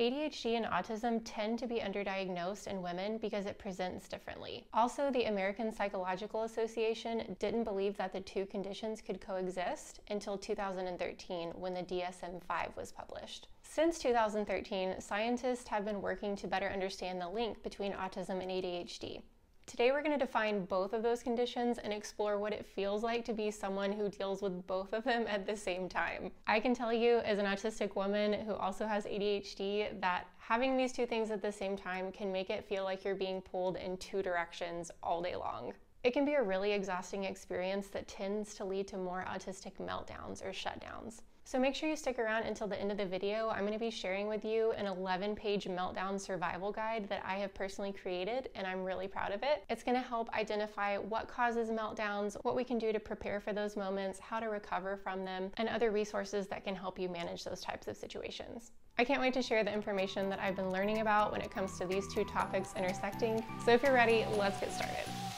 ADHD and autism tend to be underdiagnosed in women because it presents differently. Also, the American Psychological Association didn't believe that the two conditions could coexist until 2013 when the DSM 5 was published. Since 2013, scientists have been working to better understand the link between autism and ADHD. Today we're going to define both of those conditions and explore what it feels like to be someone who deals with both of them at the same time. I can tell you as an autistic woman who also has ADHD that having these two things at the same time can make it feel like you're being pulled in two directions all day long. It can be a really exhausting experience that tends to lead to more autistic meltdowns or shutdowns. So make sure you stick around until the end of the video. I'm going to be sharing with you an 11 page meltdown survival guide that I have personally created and I'm really proud of it. It's going to help identify what causes meltdowns, what we can do to prepare for those moments, how to recover from them, and other resources that can help you manage those types of situations. I can't wait to share the information that I've been learning about when it comes to these two topics intersecting. So if you're ready, let's get started.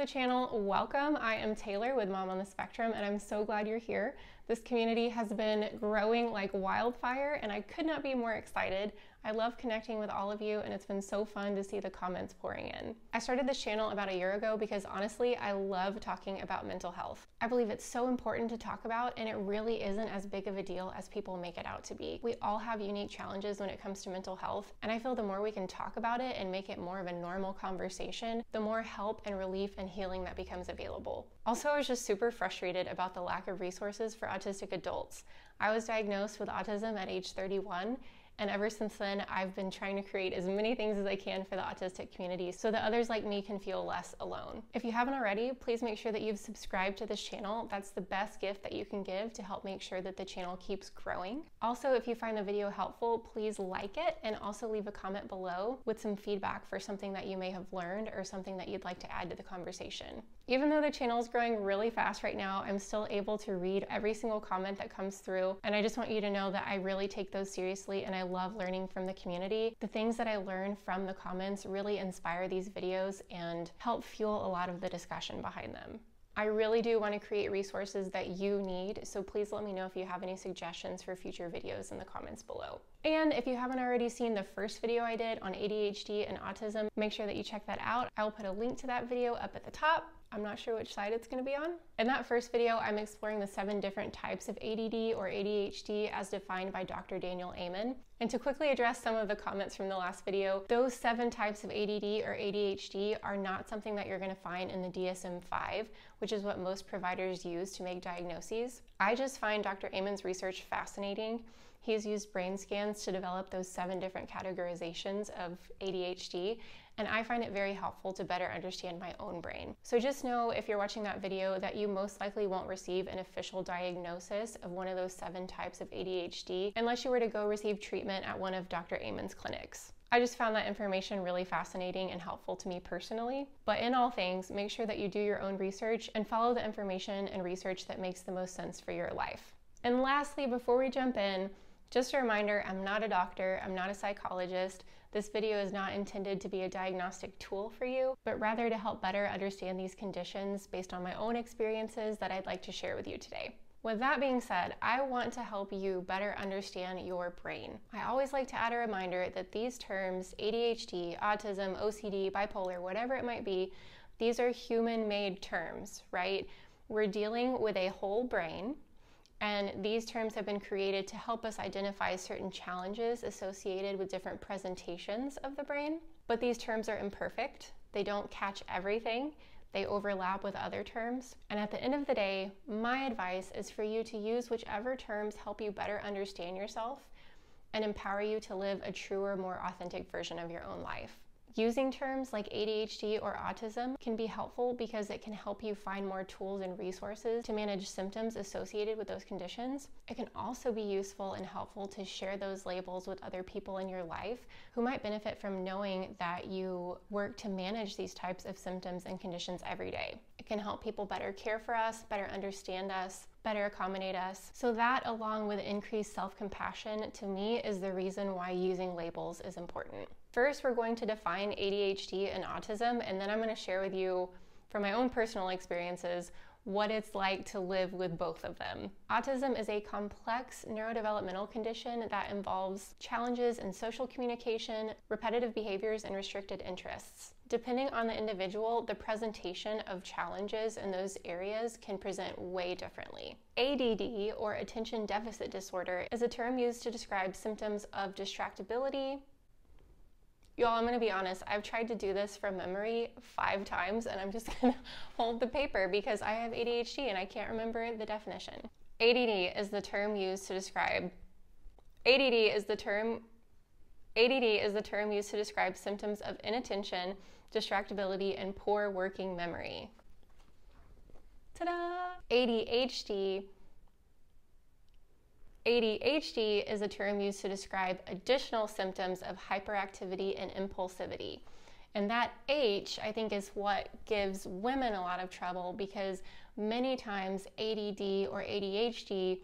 The channel, welcome. I am Taylor with Mom on the Spectrum, and I'm so glad you're here. This community has been growing like wildfire, and I could not be more excited. I love connecting with all of you, and it's been so fun to see the comments pouring in. I started this channel about a year ago because honestly, I love talking about mental health. I believe it's so important to talk about, and it really isn't as big of a deal as people make it out to be. We all have unique challenges when it comes to mental health, and I feel the more we can talk about it and make it more of a normal conversation, the more help and relief and healing that becomes available. Also, I was just super frustrated about the lack of resources for autistic adults. I was diagnosed with autism at age 31 and ever since then, I've been trying to create as many things as I can for the autistic community so that others like me can feel less alone. If you haven't already, please make sure that you've subscribed to this channel. That's the best gift that you can give to help make sure that the channel keeps growing. Also, if you find the video helpful, please like it and also leave a comment below with some feedback for something that you may have learned or something that you'd like to add to the conversation. Even though the channel is growing really fast right now, I'm still able to read every single comment that comes through. And I just want you to know that I really take those seriously and I love learning from the community. The things that I learn from the comments really inspire these videos and help fuel a lot of the discussion behind them. I really do want to create resources that you need, so please let me know if you have any suggestions for future videos in the comments below. And if you haven't already seen the first video I did on ADHD and autism, make sure that you check that out. I'll put a link to that video up at the top. I'm not sure which side it's going to be on. In that first video, I'm exploring the seven different types of ADD or ADHD as defined by Dr. Daniel Amen. And to quickly address some of the comments from the last video, those seven types of ADD or ADHD are not something that you're going to find in the DSM-5, which is what most providers use to make diagnoses. I just find Dr. Amen's research fascinating He's used brain scans to develop those seven different categorizations of ADHD, and I find it very helpful to better understand my own brain. So just know if you're watching that video that you most likely won't receive an official diagnosis of one of those seven types of ADHD unless you were to go receive treatment at one of Dr. Amen's clinics. I just found that information really fascinating and helpful to me personally. But in all things, make sure that you do your own research and follow the information and research that makes the most sense for your life. And lastly, before we jump in, just a reminder, I'm not a doctor, I'm not a psychologist. This video is not intended to be a diagnostic tool for you, but rather to help better understand these conditions based on my own experiences that I'd like to share with you today. With that being said, I want to help you better understand your brain. I always like to add a reminder that these terms, ADHD, autism, OCD, bipolar, whatever it might be, these are human made terms, right? We're dealing with a whole brain and these terms have been created to help us identify certain challenges associated with different presentations of the brain. But these terms are imperfect, they don't catch everything. They overlap with other terms. And at the end of the day, my advice is for you to use whichever terms help you better understand yourself and empower you to live a truer, more authentic version of your own life. Using terms like ADHD or autism can be helpful because it can help you find more tools and resources to manage symptoms associated with those conditions. It can also be useful and helpful to share those labels with other people in your life who might benefit from knowing that you work to manage these types of symptoms and conditions every day. It can help people better care for us, better understand us, better accommodate us. So, that along with increased self compassion to me is the reason why using labels is important. First, we're going to define ADHD and autism, and then I'm going to share with you from my own personal experiences what it's like to live with both of them. Autism is a complex neurodevelopmental condition that involves challenges in social communication, repetitive behaviors, and restricted interests. Depending on the individual, the presentation of challenges in those areas can present way differently. ADD, or attention deficit disorder, is a term used to describe symptoms of distractibility, Y'all, I'm gonna be honest, I've tried to do this from memory five times and I'm just gonna hold the paper because I have ADHD and I can't remember the definition. ADD is the term used to describe ADD is the term ADD is the term used to describe symptoms of inattention, distractibility, and poor working memory. Ta-da! ADHD ADHD is a term used to describe additional symptoms of hyperactivity and impulsivity. And that H, I think, is what gives women a lot of trouble because many times ADD or ADHD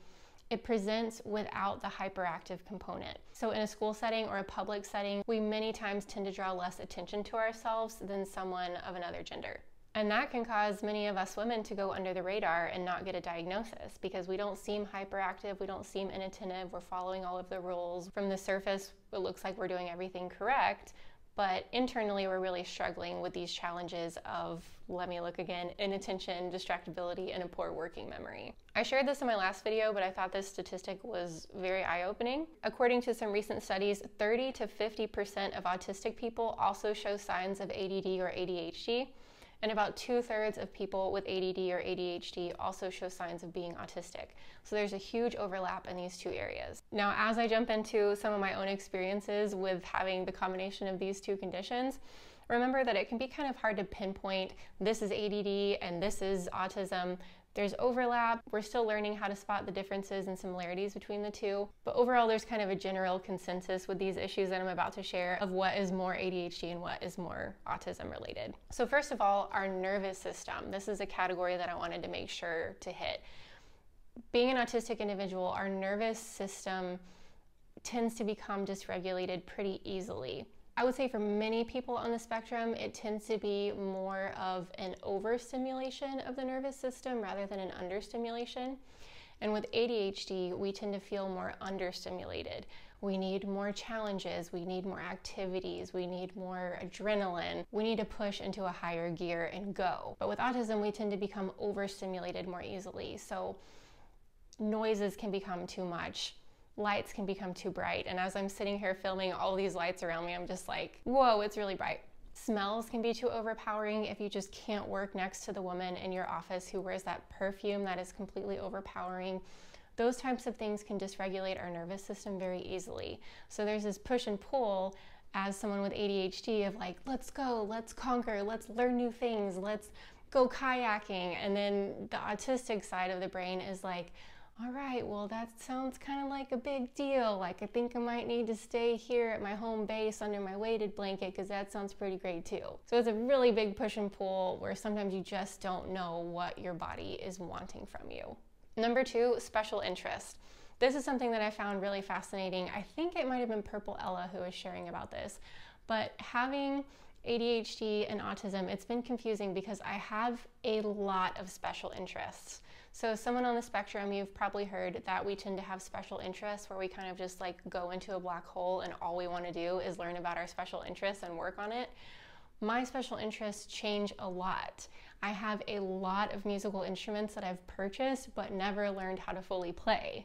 it presents without the hyperactive component. So, in a school setting or a public setting, we many times tend to draw less attention to ourselves than someone of another gender. And that can cause many of us women to go under the radar and not get a diagnosis because we don't seem hyperactive, we don't seem inattentive, we're following all of the rules. From the surface, it looks like we're doing everything correct, but internally, we're really struggling with these challenges of, let me look again, inattention, distractibility, and a poor working memory. I shared this in my last video, but I thought this statistic was very eye opening. According to some recent studies, 30 to 50% of autistic people also show signs of ADD or ADHD and about two thirds of people with ADD or ADHD also show signs of being autistic. So there's a huge overlap in these two areas. Now, as I jump into some of my own experiences with having the combination of these two conditions, remember that it can be kind of hard to pinpoint this is ADD and this is autism there's overlap. We're still learning how to spot the differences and similarities between the two. But overall, there's kind of a general consensus with these issues that I'm about to share of what is more ADHD and what is more autism related. So, first of all, our nervous system. This is a category that I wanted to make sure to hit. Being an autistic individual, our nervous system tends to become dysregulated pretty easily. I would say for many people on the spectrum, it tends to be more of an overstimulation of the nervous system rather than an understimulation. And with ADHD, we tend to feel more understimulated. We need more challenges, we need more activities, we need more adrenaline. We need to push into a higher gear and go. But with autism, we tend to become overstimulated more easily. So noises can become too much lights can become too bright. And as I'm sitting here filming all these lights around me, I'm just like, whoa, it's really bright. Smells can be too overpowering if you just can't work next to the woman in your office who wears that perfume that is completely overpowering. Those types of things can dysregulate our nervous system very easily. So there's this push and pull as someone with ADHD of like, let's go, let's conquer, let's learn new things, let's go kayaking. And then the autistic side of the brain is like, all right, well, that sounds kind of like a big deal. Like, I think I might need to stay here at my home base under my weighted blanket because that sounds pretty great too. So it's a really big push and pull where sometimes you just don't know what your body is wanting from you. Number two, special interest. This is something that I found really fascinating. I think it might have been Purple Ella who was sharing about this, but having ADHD and autism, it's been confusing because I have a lot of special interests. So, someone on the spectrum, you've probably heard that we tend to have special interests where we kind of just like go into a black hole and all we want to do is learn about our special interests and work on it. My special interests change a lot. I have a lot of musical instruments that I've purchased but never learned how to fully play.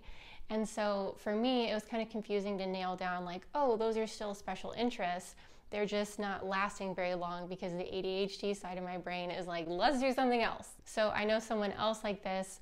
And so for me, it was kind of confusing to nail down, like, oh, those are still special interests they're just not lasting very long because the ADHD side of my brain is like, let's do something else. So I know someone else like this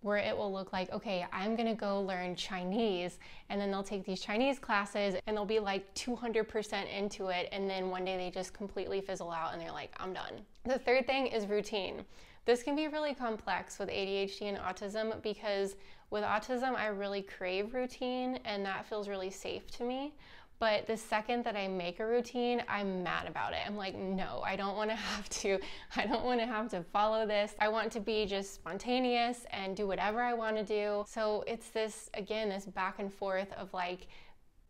where it will look like, okay, I'm gonna go learn Chinese, and then they'll take these Chinese classes and they'll be like 200% into it, and then one day they just completely fizzle out and they're like, I'm done. The third thing is routine. This can be really complex with ADHD and autism because with autism, I really crave routine and that feels really safe to me. But the second that I make a routine, I'm mad about it. I'm like, no, I don't want to have to, I don't want to have to follow this. I want to be just spontaneous and do whatever I want to do. So it's this, again, this back and forth of like,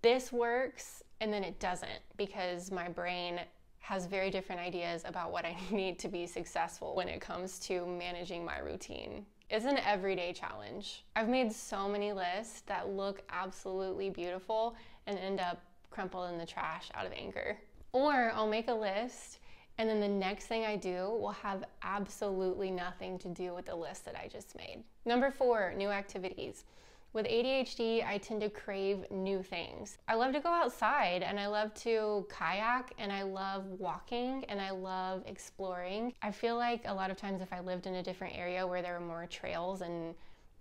this works and then it doesn't because my brain has very different ideas about what I need to be successful when it comes to managing my routine. It's an everyday challenge. I've made so many lists that look absolutely beautiful and end up crumpled in the trash out of anger. Or I'll make a list and then the next thing I do will have absolutely nothing to do with the list that I just made. Number four, new activities. With ADHD, I tend to crave new things. I love to go outside and I love to kayak and I love walking and I love exploring. I feel like a lot of times if I lived in a different area where there were more trails and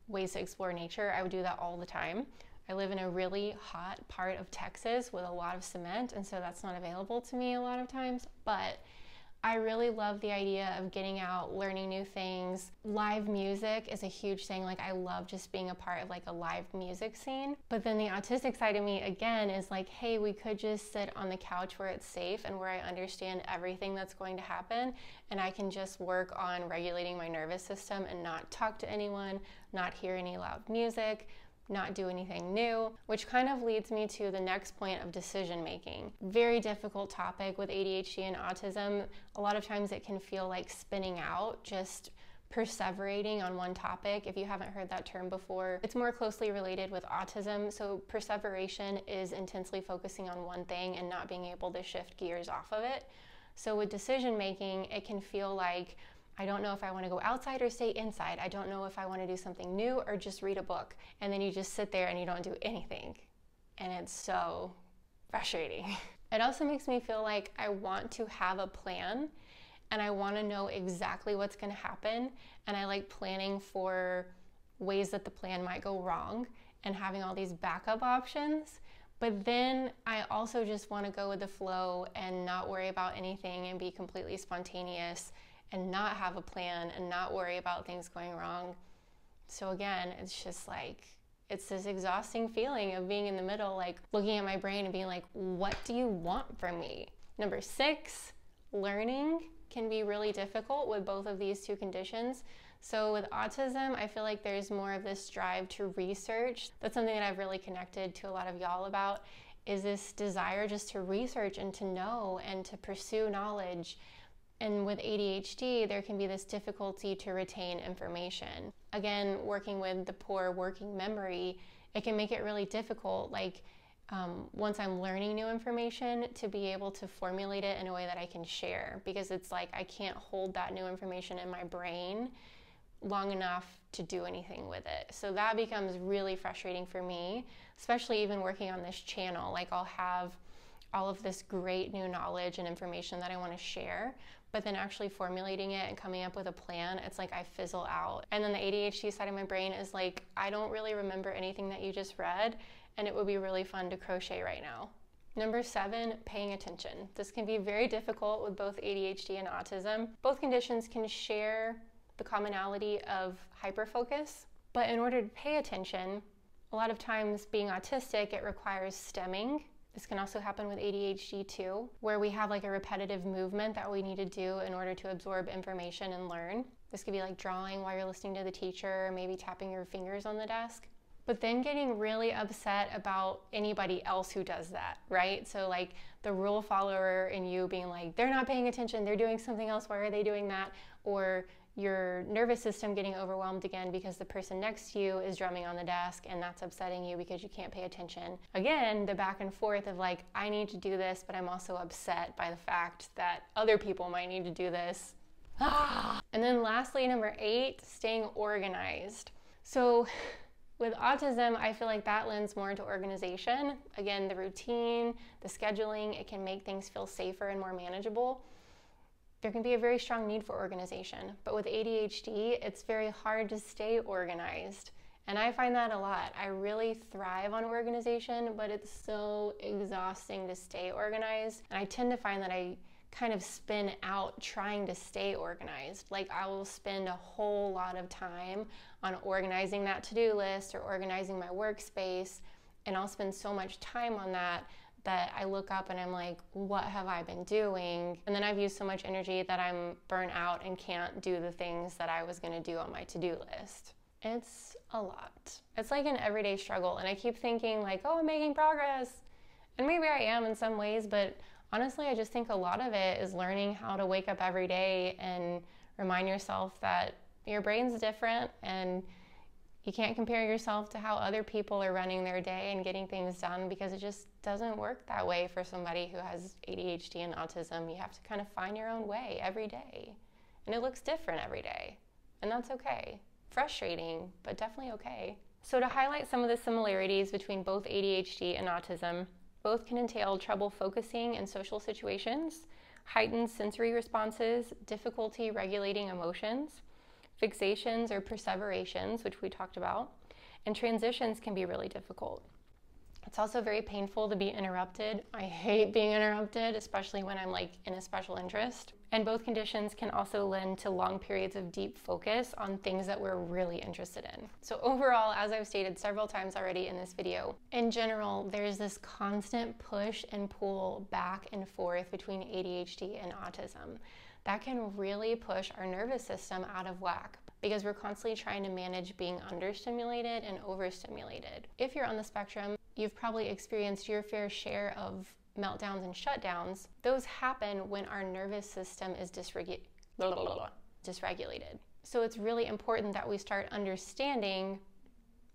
ways to explore nature, I would do that all the time. I live in a really hot part of Texas with a lot of cement, and so that's not available to me a lot of times. But I really love the idea of getting out, learning new things. Live music is a huge thing. Like, I love just being a part of like a live music scene. But then the autistic side of me, again, is like, hey, we could just sit on the couch where it's safe and where I understand everything that's going to happen. And I can just work on regulating my nervous system and not talk to anyone, not hear any loud music, not do anything new, which kind of leads me to the next point of decision making. Very difficult topic with ADHD and autism. A lot of times it can feel like spinning out, just perseverating on one topic. If you haven't heard that term before, it's more closely related with autism. So, perseveration is intensely focusing on one thing and not being able to shift gears off of it. So, with decision making, it can feel like I don't know if I want to go outside or stay inside. I don't know if I want to do something new or just read a book. And then you just sit there and you don't do anything. And it's so frustrating. It also makes me feel like I want to have a plan and I want to know exactly what's going to happen. And I like planning for ways that the plan might go wrong and having all these backup options. But then I also just want to go with the flow and not worry about anything and be completely spontaneous and not have a plan and not worry about things going wrong. So again, it's just like it's this exhausting feeling of being in the middle, like looking at my brain and being like, what do you want from me? Number six, learning can be really difficult with both of these two conditions. So, with autism, I feel like there's more of this drive to research. That's something that I've really connected to a lot of y'all about is this desire just to research and to know and to pursue knowledge and with ADHD, there can be this difficulty to retain information. Again, working with the poor working memory, it can make it really difficult. Like, um, once I'm learning new information, to be able to formulate it in a way that I can share because it's like I can't hold that new information in my brain long enough to do anything with it. So that becomes really frustrating for me, especially even working on this channel. Like, I'll have all of this great new knowledge and information that I want to share, but then actually formulating it and coming up with a plan, it's like I fizzle out. And then the ADHD side of my brain is like, I don't really remember anything that you just read, and it would be really fun to crochet right now. Number seven, paying attention. This can be very difficult with both ADHD and autism. Both conditions can share the commonality of hyperfocus, but in order to pay attention, a lot of times being autistic, it requires stimming this can also happen with ADHD too, where we have like a repetitive movement that we need to do in order to absorb information and learn. This could be like drawing while you're listening to the teacher, maybe tapping your fingers on the desk. But then getting really upset about anybody else who does that, right? So, like the rule follower in you being like, they're not paying attention, they're doing something else, why are they doing that? Or your nervous system getting overwhelmed again because the person next to you is drumming on the desk and that's upsetting you because you can't pay attention. Again, the back and forth of like, I need to do this, but I'm also upset by the fact that other people might need to do this. and then lastly, number eight, staying organized. So, with autism, I feel like that lends more into organization. Again, the routine, the scheduling, it can make things feel safer and more manageable there can be a very strong need for organization. But with ADHD, it's very hard to stay organized. And I find that a lot. I really thrive on organization, but it's so exhausting to stay organized. And I tend to find that I kind of spin out trying to stay organized. Like I will spend a whole lot of time on organizing that to do list or organizing my workspace. And I'll spend so much time on that that I look up and I'm like, what have I been doing? And then I've used so much energy that I'm burnt out and can't do the things that I was gonna do on my to do list. It's a lot. It's like an everyday struggle, and I keep thinking, like, oh, I'm making progress. And maybe I am in some ways, but Honestly, I just think a lot of it is learning how to wake up every day and remind yourself that your brain's different and you can't compare yourself to how other people are running their day and getting things done because it just doesn't work that way for somebody who has ADHD and autism. You have to kind of find your own way every day. And it looks different every day. And that's okay. Frustrating, but definitely okay. So, to highlight some of the similarities between both ADHD and autism, both can entail trouble focusing in social situations, heightened sensory responses, difficulty regulating emotions, fixations or perseverations, which we talked about, and transitions can be really difficult. It's also very painful to be interrupted. I hate being interrupted, especially when I'm like in a special interest. And both conditions can also lend to long periods of deep focus on things that we're really interested in. So, overall, as I've stated several times already in this video, in general, there's this constant push and pull back and forth between ADHD and autism. That can really push our nervous system out of whack because we're constantly trying to manage being understimulated and overstimulated. If you're on the spectrum, you've probably experienced your fair share of meltdowns and shutdowns. Those happen when our nervous system is dysregu- dysregulated. So it's really important that we start understanding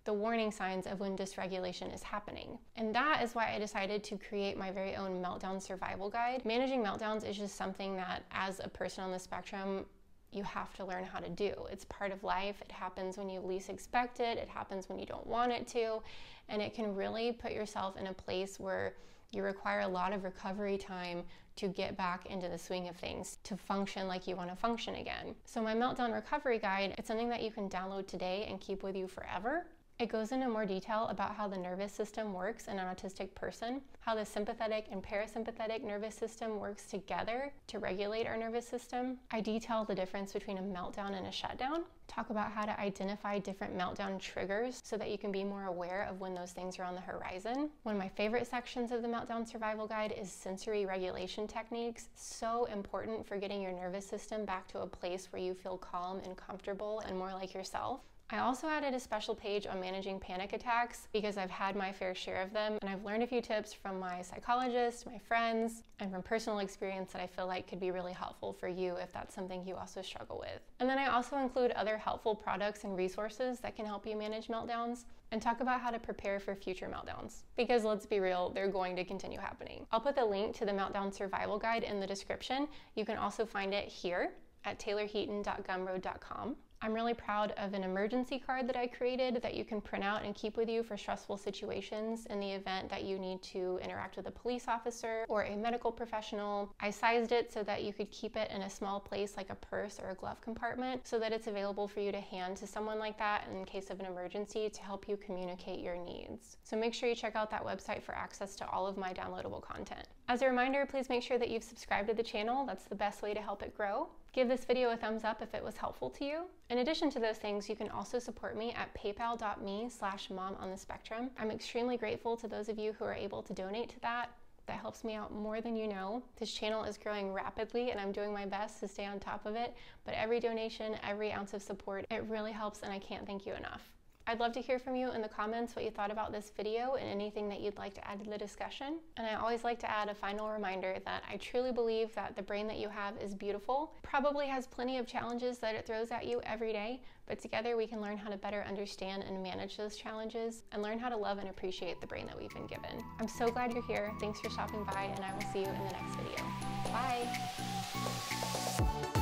the warning signs of when dysregulation is happening. And that is why I decided to create my very own meltdown survival guide. Managing meltdowns is just something that, as a person on the spectrum, you have to learn how to do. It's part of life. It happens when you least expect it, it happens when you don't want it to, and it can really put yourself in a place where you require a lot of recovery time to get back into the swing of things, to function like you want to function again. So my meltdown recovery guide, it's something that you can download today and keep with you forever. It goes into more detail about how the nervous system works in an autistic person, how the sympathetic and parasympathetic nervous system works together to regulate our nervous system. I detail the difference between a meltdown and a shutdown, talk about how to identify different meltdown triggers so that you can be more aware of when those things are on the horizon. One of my favorite sections of the Meltdown Survival Guide is sensory regulation techniques. So important for getting your nervous system back to a place where you feel calm and comfortable and more like yourself. I also added a special page on managing panic attacks because I've had my fair share of them and I've learned a few tips from my psychologist, my friends, and from personal experience that I feel like could be really helpful for you if that's something you also struggle with. And then I also include other helpful products and resources that can help you manage meltdowns and talk about how to prepare for future meltdowns. Because let's be real, they're going to continue happening. I'll put the link to the Meltdown Survival Guide in the description. You can also find it here at taylorheaton.gumroad.com. I'm really proud of an emergency card that I created that you can print out and keep with you for stressful situations in the event that you need to interact with a police officer or a medical professional. I sized it so that you could keep it in a small place like a purse or a glove compartment so that it's available for you to hand to someone like that in case of an emergency to help you communicate your needs. So make sure you check out that website for access to all of my downloadable content. As a reminder, please make sure that you've subscribed to the channel. That's the best way to help it grow. Give this video a thumbs up if it was helpful to you. In addition to those things, you can also support me at paypal.me slash mom on the spectrum. I'm extremely grateful to those of you who are able to donate to that. That helps me out more than you know. This channel is growing rapidly and I'm doing my best to stay on top of it, but every donation, every ounce of support, it really helps and I can't thank you enough. I'd love to hear from you in the comments what you thought about this video and anything that you'd like to add to the discussion. And I always like to add a final reminder that I truly believe that the brain that you have is beautiful, probably has plenty of challenges that it throws at you every day, but together we can learn how to better understand and manage those challenges and learn how to love and appreciate the brain that we've been given. I'm so glad you're here. Thanks for stopping by, and I will see you in the next video.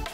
Bye.